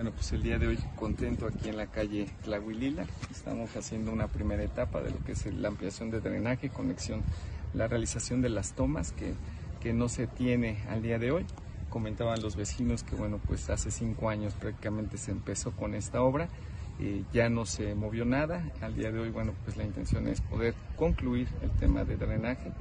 Bueno, pues el día de hoy contento aquí en la calle Tlahuilila. Estamos haciendo una primera etapa de lo que es la ampliación de drenaje, conexión, la realización de las tomas que, que no se tiene al día de hoy. Comentaban los vecinos que, bueno, pues hace cinco años prácticamente se empezó con esta obra. Eh, ya no se movió nada. Al día de hoy, bueno, pues la intención es poder concluir el tema de drenaje